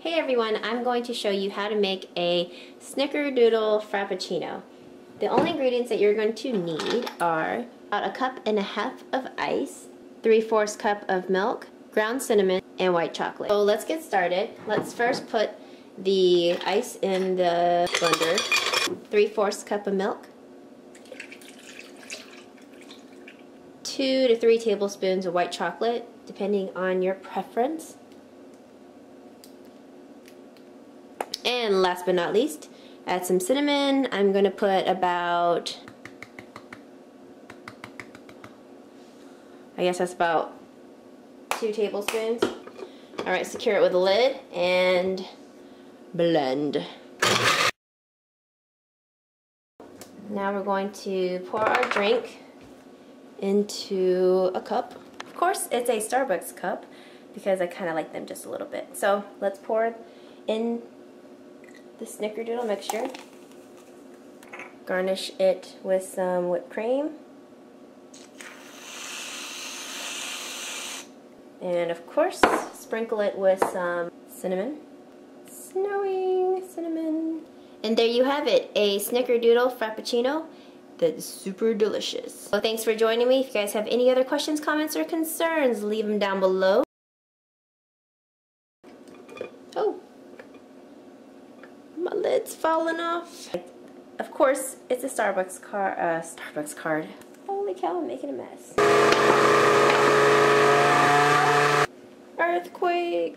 Hey everyone, I'm going to show you how to make a snickerdoodle frappuccino. The only ingredients that you're going to need are about a cup and a half of ice, 3 fourths cup of milk, ground cinnamon, and white chocolate. So let's get started. Let's first put the ice in the blender, 3 fourths cup of milk, 2 to 3 tablespoons of white chocolate, depending on your preference. And last but not least, add some cinnamon. I'm to put about, I guess that's about two tablespoons. Alright, secure it with a lid and blend. Now we're going to pour our drink into a cup. Of course, it's a Starbucks cup because I kind of like them just a little bit. So let's pour in the snickerdoodle mixture. Garnish it with some whipped cream. And of course, sprinkle it with some cinnamon. Snowing cinnamon. And there you have it, a snickerdoodle frappuccino that's super delicious. Well, thanks for joining me. If you guys have any other questions, comments, or concerns, leave them down below. My lid's falling off. Of course, it's a Starbucks car, uh, Starbucks card. Holy cow, I'm making a mess. Earthquake.